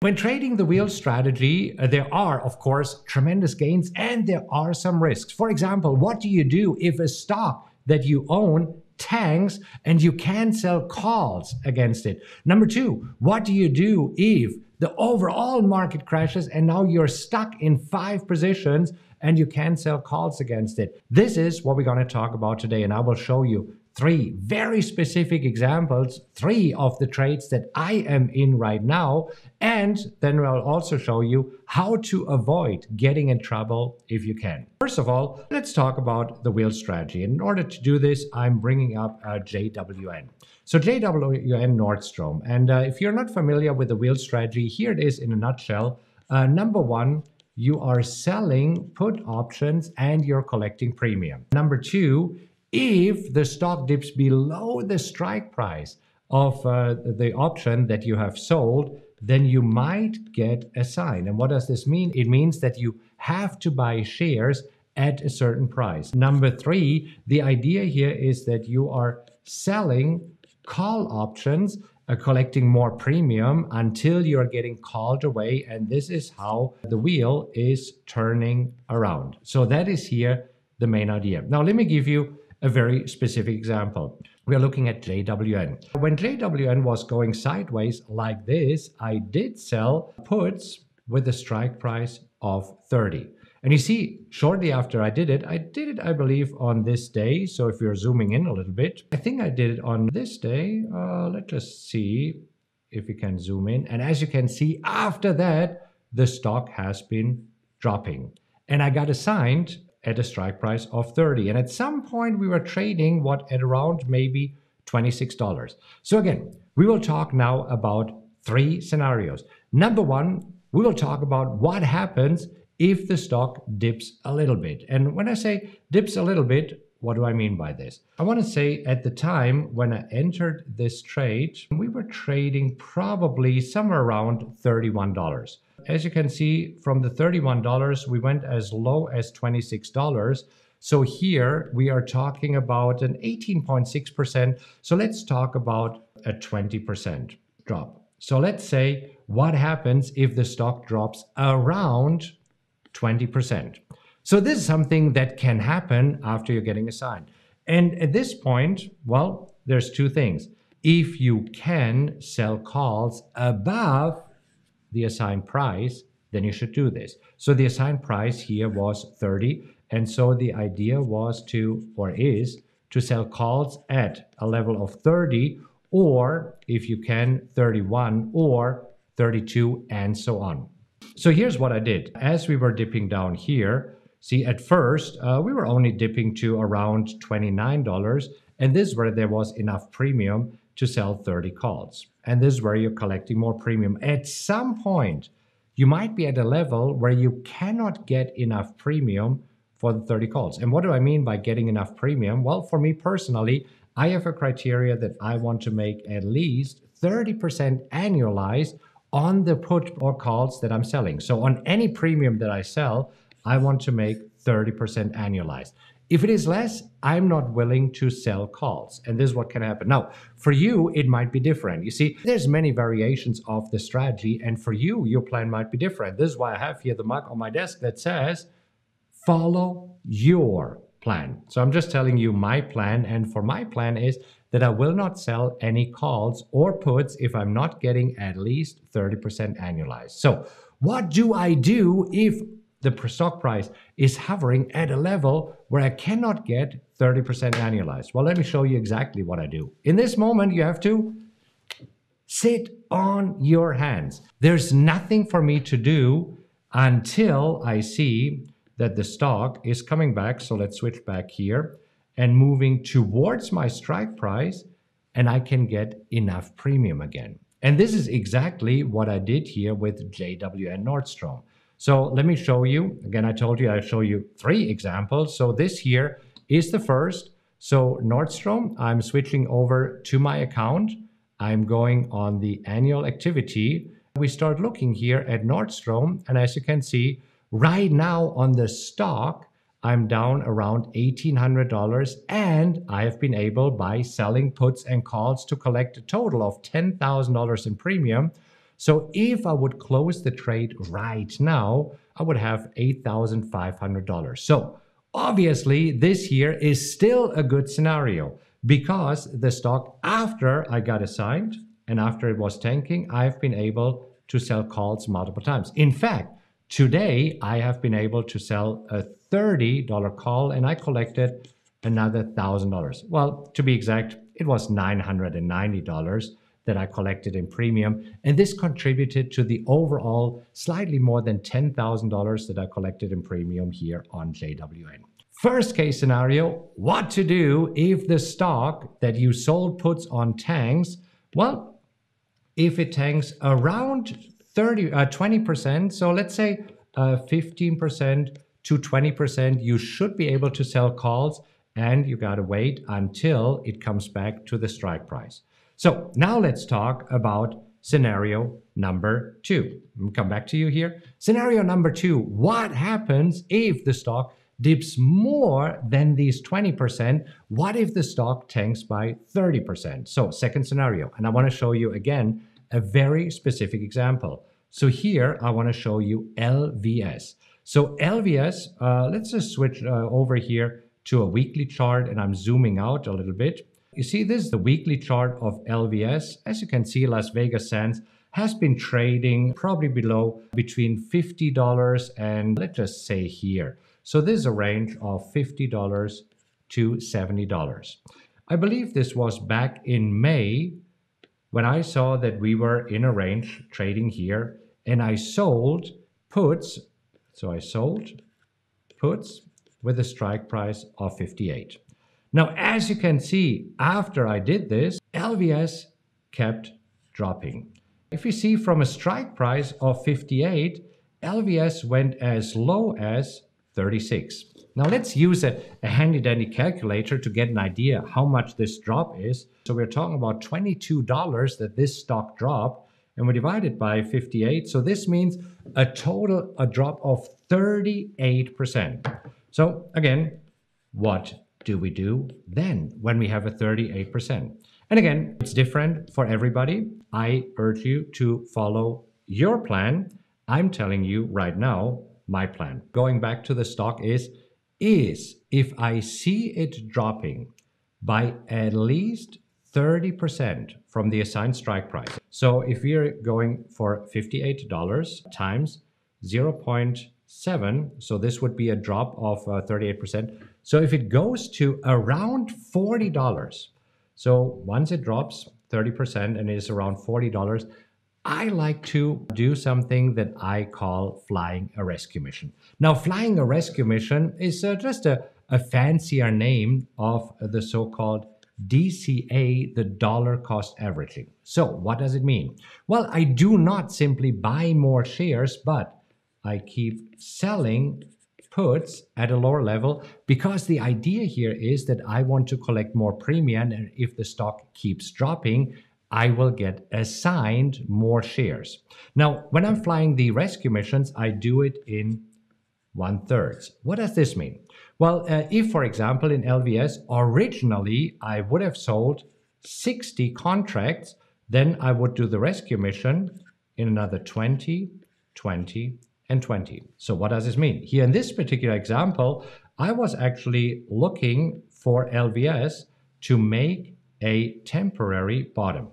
When trading the wheel strategy, uh, there are, of course, tremendous gains and there are some risks. For example, what do you do if a stock that you own tanks and you can sell calls against it? Number two, what do you do if the overall market crashes and now you're stuck in five positions and you can sell calls against it? This is what we're going to talk about today, and I will show you three very specific examples, three of the trades that I am in right now. And then I'll also show you how to avoid getting in trouble if you can. First of all, let's talk about the wheel strategy. In order to do this, I'm bringing up uh, JWN. So JWN Nordstrom. And uh, if you're not familiar with the wheel strategy, here it is in a nutshell. Uh, number one, you are selling put options and you're collecting premium. Number two, if the stock dips below the strike price of uh, the option that you have sold, then you might get assigned. And what does this mean? It means that you have to buy shares at a certain price. Number three, the idea here is that you are selling call options, uh, collecting more premium until you're getting called away. And this is how the wheel is turning around. So that is here the main idea. Now, let me give you a very specific example. We are looking at JWN. When JWN was going sideways like this, I did sell puts with a strike price of 30. And you see, shortly after I did it, I did it, I believe, on this day. So if you're zooming in a little bit, I think I did it on this day. Uh, let's just see if we can zoom in. And as you can see, after that, the stock has been dropping. And I got assigned at a strike price of 30. And at some point we were trading what at around maybe $26. So again, we will talk now about three scenarios. Number one, we will talk about what happens if the stock dips a little bit. And when I say dips a little bit, what do I mean by this? I want to say at the time when I entered this trade, we were trading probably somewhere around $31 as you can see from the $31, we went as low as $26. So here we are talking about an 18.6%. So let's talk about a 20% drop. So let's say what happens if the stock drops around 20%. So this is something that can happen after you're getting assigned. And at this point, well, there's two things. If you can sell calls above the assigned price, then you should do this. So the assigned price here was 30. And so the idea was to, or is, to sell calls at a level of 30, or if you can, 31 or 32, and so on. So here's what I did. As we were dipping down here, see, at first, uh, we were only dipping to around $29, and this is where there was enough premium to sell 30 calls. And this is where you're collecting more premium. At some point, you might be at a level where you cannot get enough premium for the 30 calls. And what do I mean by getting enough premium? Well, for me personally, I have a criteria that I want to make at least 30% annualized on the put or calls that I'm selling. So on any premium that I sell, I want to make 30% annualized. If it is less, I'm not willing to sell calls. And this is what can happen. Now, for you, it might be different. You see, there's many variations of the strategy. And for you, your plan might be different. This is why I have here the mug on my desk that says, follow your plan. So I'm just telling you my plan. And for my plan is that I will not sell any calls or puts if I'm not getting at least 30% annualized. So what do I do if the stock price is hovering at a level where I cannot get 30% annualized. Well, let me show you exactly what I do. In this moment, you have to sit on your hands. There's nothing for me to do until I see that the stock is coming back. So let's switch back here and moving towards my strike price, and I can get enough premium again. And this is exactly what I did here with JWN Nordstrom. So let me show you. Again, I told you I'll show you three examples. So this here is the first. So Nordstrom, I'm switching over to my account. I'm going on the annual activity. We start looking here at Nordstrom. And as you can see, right now on the stock, I'm down around $1,800 and I have been able by selling puts and calls to collect a total of $10,000 in premium So if I would close the trade right now, I would have $8,500. So obviously, this here is still a good scenario because the stock, after I got assigned and after it was tanking, I've been able to sell calls multiple times. In fact, today I have been able to sell a $30 call and I collected another $1,000. Well, to be exact, it was $990 that I collected in premium. And this contributed to the overall slightly more than $10,000 that I collected in premium here on JWN. First case scenario, what to do if the stock that you sold puts on tanks, well, if it tanks around 30, uh, 20%, so let's say uh, 15% to 20%, you should be able to sell calls and you got to wait until it comes back to the strike price. So now let's talk about scenario number two. Come back to you here. Scenario number two, what happens if the stock dips more than these 20%? What if the stock tanks by 30%? So second scenario, and I wanna show you again a very specific example. So here I wanna show you LVS. So LVS, uh, let's just switch uh, over here to a weekly chart and I'm zooming out a little bit. You see, this is the weekly chart of LVS. As you can see, Las Vegas Sands has been trading probably below between $50 and let's just say here. So this is a range of $50 to $70. I believe this was back in May when I saw that we were in a range trading here and I sold puts. So I sold puts with a strike price of 58. Now, as you can see, after I did this, LVS kept dropping. If you see from a strike price of 58, LVS went as low as 36. Now let's use a, a handy dandy calculator to get an idea how much this drop is. So we're talking about $22 that this stock dropped and we divide it by 58. So this means a total a drop of 38%. So again, what do we do then when we have a 38%? And again, it's different for everybody. I urge you to follow your plan. I'm telling you right now, my plan. Going back to the stock is, is if I see it dropping by at least 30% from the assigned strike price. So if we're going for $58 times 0.7, so this would be a drop of uh, 38%. So if it goes to around $40, so once it drops 30% and is around $40, I like to do something that I call flying a rescue mission. Now, flying a rescue mission is uh, just a, a fancier name of the so called DCA, the dollar cost averaging. So, what does it mean? Well, I do not simply buy more shares, but I keep selling puts at a lower level because the idea here is that I want to collect more premium and if the stock keeps dropping, I will get assigned more shares. Now, when I'm flying the rescue missions, I do it in one thirds. What does this mean? Well, uh, if, for example, in LVS, originally I would have sold 60 contracts, then I would do the rescue mission in another 20, 20, and 20. So what does this mean? Here in this particular example, I was actually looking for LVS to make a temporary bottom,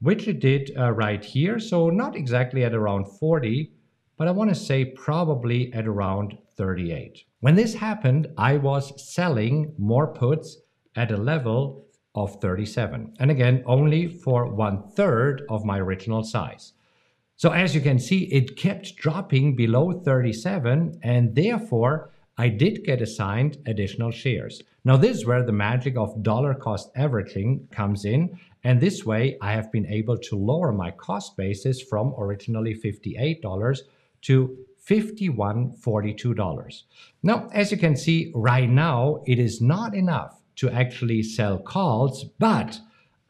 which it did uh, right here. So not exactly at around 40, but I want to say probably at around 38. When this happened, I was selling more puts at a level of 37. And again, only for one third of my original size. So as you can see, it kept dropping below 37 and therefore I did get assigned additional shares. Now this is where the magic of dollar cost averaging comes in and this way I have been able to lower my cost basis from originally $58 to $51.42. Now, as you can see right now, it is not enough to actually sell calls, but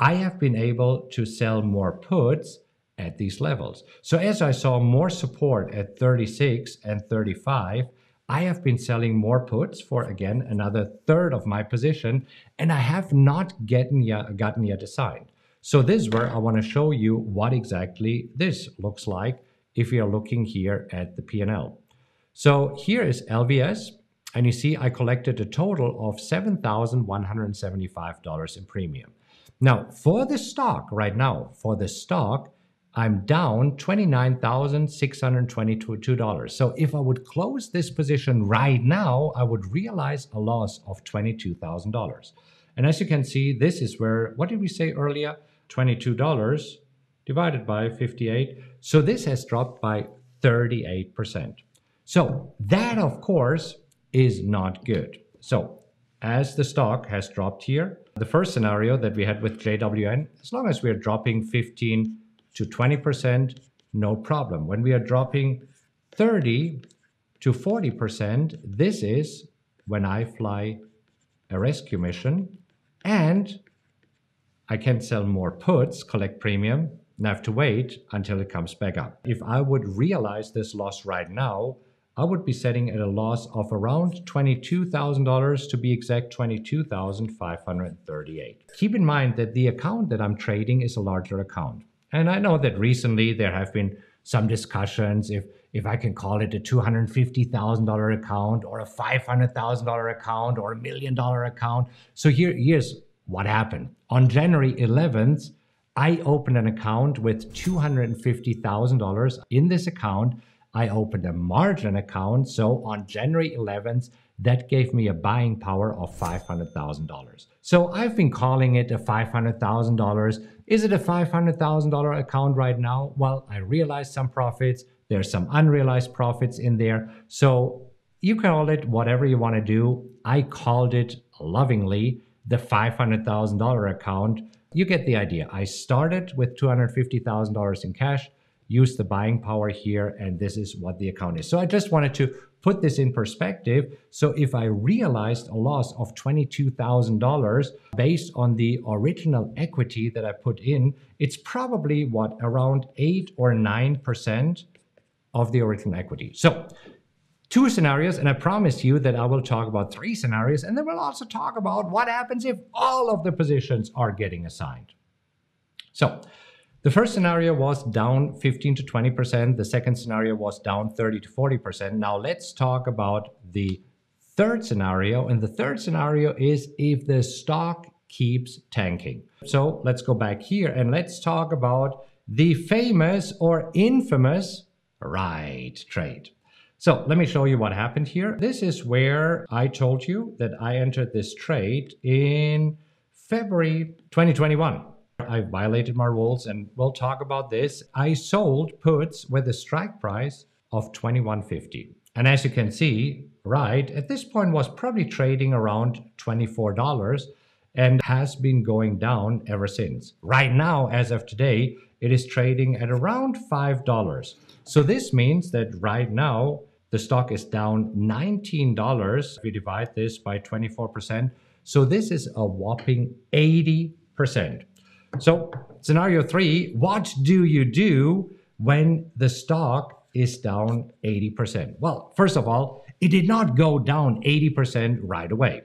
I have been able to sell more puts at these levels. So as I saw more support at 36 and 35, I have been selling more puts for again another third of my position, and I have not gotten yet, gotten yet assigned. So this is where I want to show you what exactly this looks like if you are looking here at the P&L. So here is LVS, and you see I collected a total of $7,175 in premium. Now, for the stock right now, for the stock, I'm down $29,622. So if I would close this position right now, I would realize a loss of $22,000. And as you can see, this is where, what did we say earlier? $22 divided by 58. So this has dropped by 38%. So that, of course, is not good. So as the stock has dropped here, the first scenario that we had with JWN, as long as we're dropping 15 to 20%, no problem. When we are dropping 30 to 40%, this is when I fly a rescue mission and I can sell more puts, collect premium, and I have to wait until it comes back up. If I would realize this loss right now, I would be setting at a loss of around $22,000 to be exact 22,538. Keep in mind that the account that I'm trading is a larger account. And I know that recently there have been some discussions if if I can call it a $250,000 account or a $500,000 account or a million dollar account. So here here's what happened. On January 11th, I opened an account with $250,000 in this account I opened a margin account. So on January 11th, that gave me a buying power of $500,000. So I've been calling it a $500,000. Is it a $500,000 account right now? Well, I realized some profits. There's some unrealized profits in there. So you call it whatever you want to do. I called it lovingly the $500,000 account. You get the idea. I started with $250,000 in cash use the buying power here, and this is what the account is. So I just wanted to put this in perspective. So if I realized a loss of $22,000 based on the original equity that I put in, it's probably what around 8 or 9% of the original equity. So two scenarios, and I promise you that I will talk about three scenarios, and then we'll also talk about what happens if all of the positions are getting assigned. So the first scenario was down 15 to 20%. The second scenario was down 30 to 40%. Now let's talk about the third scenario. And the third scenario is if the stock keeps tanking. So let's go back here and let's talk about the famous or infamous Ride trade. So let me show you what happened here. This is where I told you that I entered this trade in February 2021. I violated my rules, and we'll talk about this. I sold puts with a strike price of 21.50. And as you can see, right, at this point was probably trading around $24 and has been going down ever since. Right now, as of today, it is trading at around $5. So this means that right now, the stock is down $19. If we divide this by 24%, so this is a whopping 80%. So, scenario three what do you do when the stock is down 80%? Well, first of all, it did not go down 80% right away.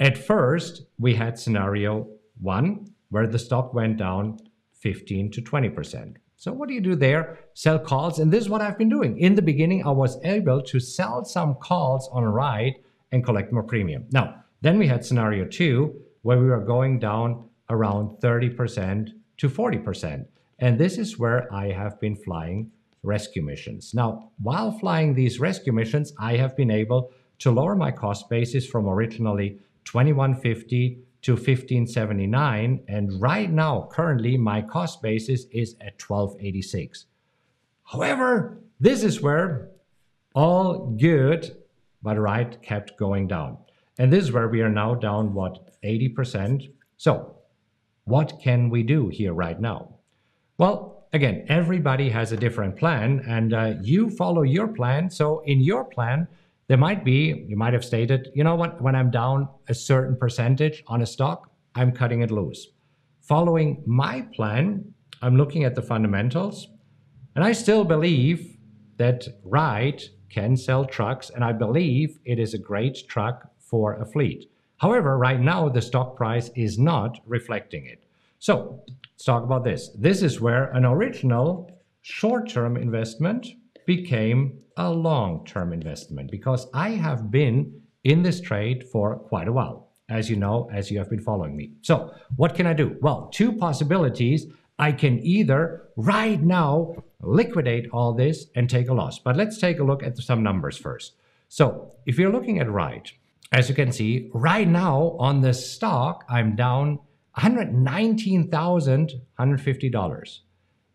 At first, we had scenario one where the stock went down 15 to 20%. So, what do you do there? Sell calls. And this is what I've been doing. In the beginning, I was able to sell some calls on a ride and collect more premium. Now, then we had scenario two where we were going down around 30% to 40%. And this is where I have been flying rescue missions. Now, while flying these rescue missions, I have been able to lower my cost basis from originally 2150 to 1579 and Ride now currently my cost basis is at 1286. However, this is where all good but right kept going down. And this is where we are now down what 80%. So, what can we do here right now? Well, again, everybody has a different plan and uh, you follow your plan. So in your plan, there might be, you might have stated, you know what, when I'm down a certain percentage on a stock, I'm cutting it loose. Following my plan, I'm looking at the fundamentals and I still believe that Ride can sell trucks and I believe it is a great truck for a fleet. However, right now the stock price is not reflecting it. So let's talk about this. This is where an original short-term investment became a long-term investment because I have been in this trade for quite a while, as you know, as you have been following me. So what can I do? Well, two possibilities. I can either Ride now liquidate all this and take a loss. But let's take a look at some numbers first. So if you're looking at right, as you can see, right now on the stock, I'm down $119,150.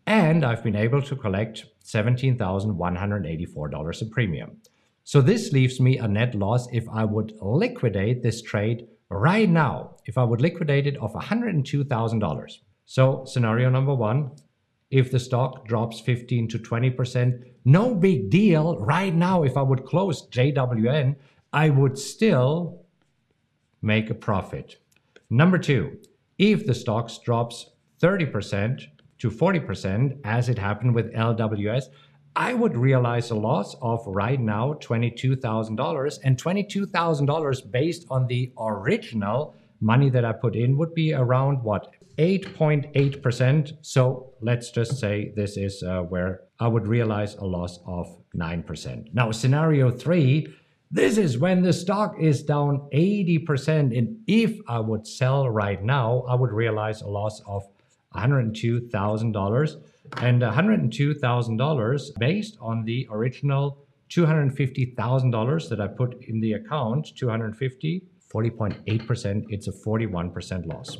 And I've been able to collect $17,184 in premium. So this leaves me a net loss if I would liquidate this trade right now, if I would liquidate it of $102,000. So scenario number one, if the stock drops 15 to 20%, no big deal. Right now, if I would close JWN, I would still make a profit. Number two, if the stocks drops 30% to 40%, as it happened with LVS, I would realize a loss of right now $22,000. And $22,000 based on the original money that I put in would be around what? 8.8%. So let's just say this is uh, where I would realize a loss of 9%. Now, scenario three this is when the stock is down 80%. And if I would sell right now, I would realize a loss of $102,000. And $102,000 based on the original $250,000 that I put in the account, 250, 40.8%, it's a 41% loss.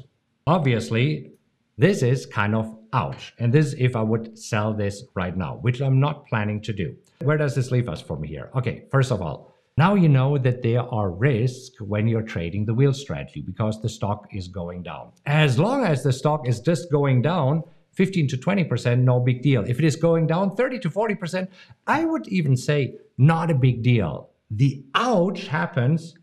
Obviously, this is kind of ouch. And this is if I would sell this right now, which I'm not planning to do. Where does this leave us from here? Okay, first of all, now you know that there are risks when you're trading the wheel strategy because the stock is going down. As long as the stock is just going down 15 to 20%, no big deal. If it is going down 30 to 40%, I would even say not a big deal. The ouch happens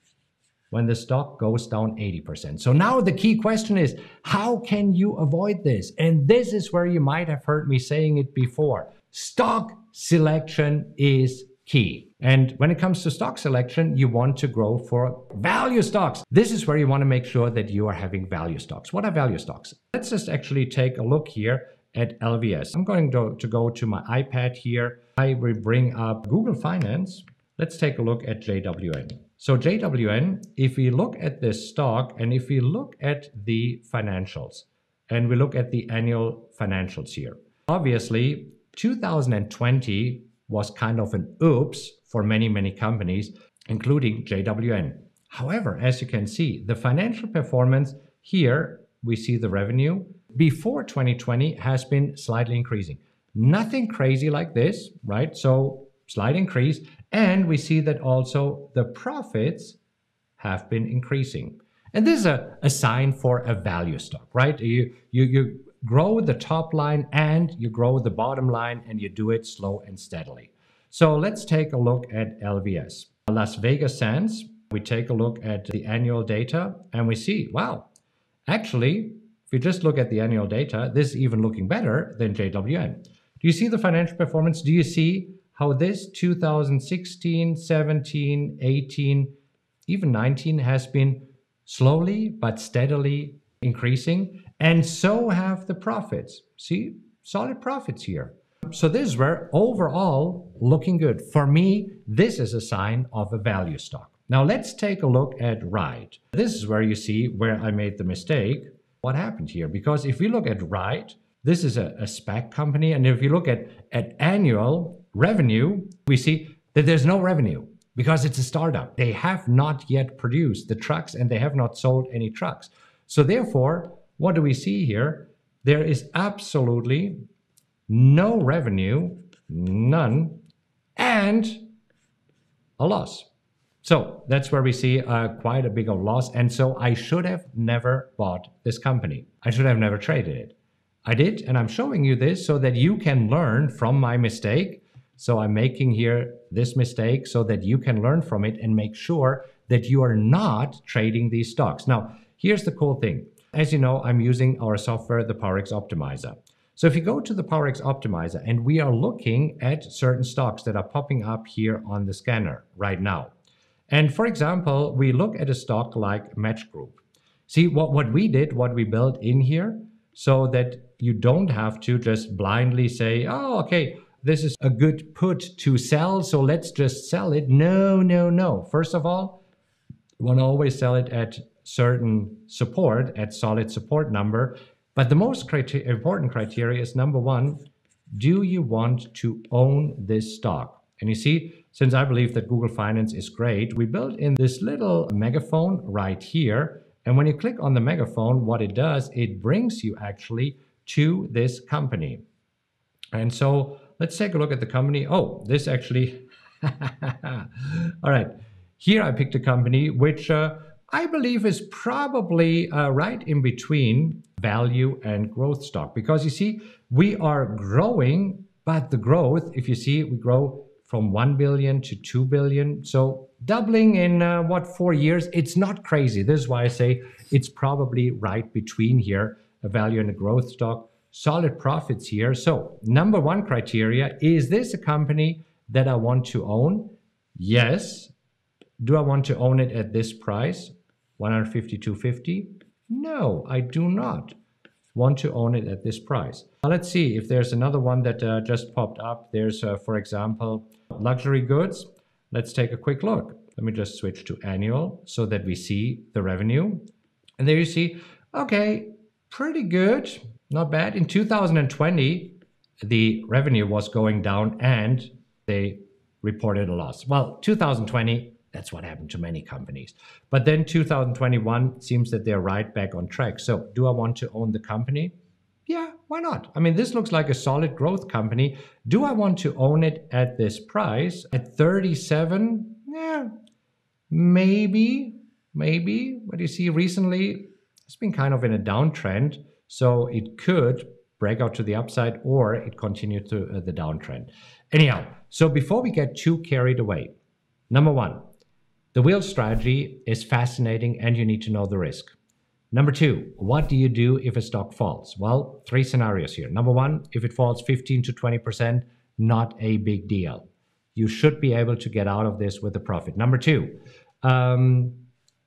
when the stock goes down 80%. So now the key question is how can you avoid this? And this is where you might have heard me saying it before. Stock selection is key. And when it comes to stock selection, you want to grow for value stocks. This is where you want to make sure that you are having value stocks. What are value stocks? Let's just actually take a look here at LVS. I'm going to, to go to my iPad here. I will bring up Google Finance. Let's take a look at JWN. So JWN, if we look at this stock and if we look at the financials and we look at the annual financials here, obviously 2020 was kind of an oops for many, many companies, including JWN. However, as you can see, the financial performance here, we see the revenue before 2020 has been slightly increasing. Nothing crazy like this, right? So, slight increase. And we see that also the profits have been increasing. And this is a, a sign for a value stock, right? You, you, you grow the top line and you grow the bottom line and you do it slow and steadily. So let's take a look at LVS. Las Vegas Sands, we take a look at the annual data and we see, wow, actually, if you just look at the annual data, this is even looking better than JWN. Do you see the financial performance? Do you see how this 2016, 17, 18, even 19 has been slowly but steadily increasing? And so have the profits. See, solid profits here. So this were overall looking good. For me, this is a sign of a value stock. Now let's take a look at Ride. This is where you see where I made the mistake. What happened here? Because if we look at Ride, this is a, a company. And if you look at, at annual revenue, we see that there's no revenue because it's a startup. They have not yet produced the trucks and they have not sold any trucks. So therefore, what do we see here? There is absolutely no revenue, none, and a loss. So that's where we see uh, quite a big of loss. And so I should have never bought this company. I should have never traded it. I did, and I'm showing you this so that you can learn from my mistake. So I'm making here this mistake so that you can learn from it and make sure that you are not trading these stocks. Now, here's the cool thing. As you know, I'm using our software, the PowerX Optimizer. So if you go to the PowerX Optimizer and we are looking at certain stocks that are popping up here on the scanner right now. And for example, we look at a stock like Match Group. See what, what we did, what we built in here, so that you don't have to just blindly say, oh, okay, this is a good put to sell, so let's just sell it. No, no, no. First of all, you want to always sell it at certain support, at solid support number. But the most criteria, important criteria is number one, do you want to own this stock? And you see, since I believe that Google Finance is great, we built in this little megaphone right here. And when you click on the megaphone, what it does, it brings you actually to this company. And so let's take a look at the company. Oh, this actually, all right. Here I picked a company which uh, I believe is probably uh, right in between value and growth stock because you see, we are growing, but the growth, if you see, we grow from 1 billion to 2 billion. So doubling in uh, what, four years? It's not crazy. This is why I say it's probably right between here, a value and a growth stock. Solid profits here. So, number one criteria is this a company that I want to own? Yes. Do I want to own it at this price? 152.50? No, I do not want to own it at this price. Now let's see if there's another one that uh, just popped up. There's, uh, for example, luxury goods. Let's take a quick look. Let me just switch to annual so that we see the revenue. And there you see, okay, pretty good, not bad. In 2020, the revenue was going down and they reported a loss. Well, 2020, that's what happened to many companies. But then 2021 seems that they're right back on track. So, do I want to own the company? Yeah, why not? I mean, this looks like a solid growth company. Do I want to own it at this price? At 37? Yeah, maybe, maybe. But you see, recently it's been kind of in a downtrend. So it could break out to the upside or it continue to uh, the downtrend. Anyhow, so before we get too carried away, number one, the wheel strategy is fascinating and you need to know the risk. Number two, what do you do if a stock falls? Well, three scenarios here. Number one, if it falls 15 to 20%, not a big deal. You should be able to get out of this with a profit. Number two, um,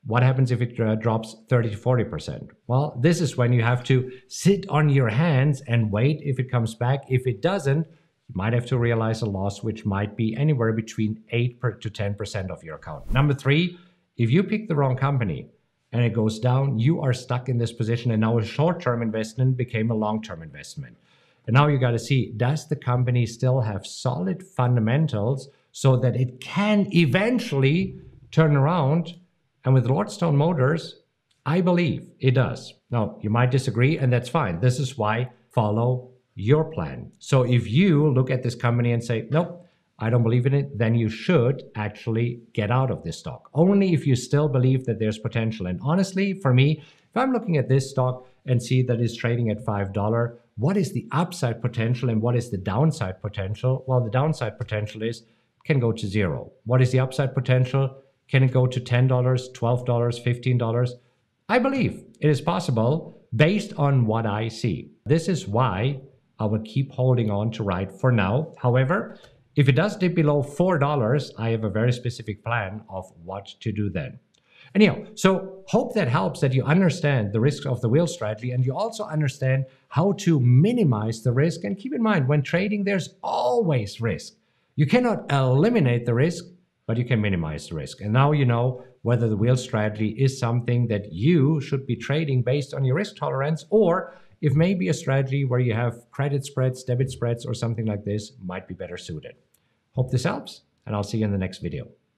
what happens if it uh, drops 30 to 40%? Well, this is when you have to sit on your hands and wait if it comes back. If it doesn't, you might have to realize a loss which might be anywhere between 8 to 10% of your account. Number three, if you pick the wrong company and it goes down, you are stuck in this position. And now a short term investment became a long term investment. And now you got to see does the company still have solid fundamentals so that it can eventually turn around? And with Lordstown Motors, I believe it does. Now, you might disagree, and that's fine. This is why follow your plan. So if you look at this company and say, nope, I don't believe in it, then you should actually get out of this stock. Only if you still believe that there's potential. And honestly, for me, if I'm looking at this stock and see that it's trading at $5, what is the upside potential and what is the downside potential? Well, the downside potential is can go to zero. What is the upside potential? Can it go to $10, $12, $15? I believe it is possible based on what I see. This is why I would keep holding on to Ride for now. However, if it does dip below $4, I have a very specific plan of what to do then. Anyhow, so hope that helps that you understand the risks of the wheel strategy and you also understand how to minimize the risk. And keep in mind, when trading, there's always risk. You cannot eliminate the risk, but you can minimize the risk. And now you know whether the wheel strategy is something that you should be trading based on your risk tolerance or if maybe a strategy where you have credit spreads, debit spreads, or something like this might be better suited. Hope this helps, and I'll see you in the next video.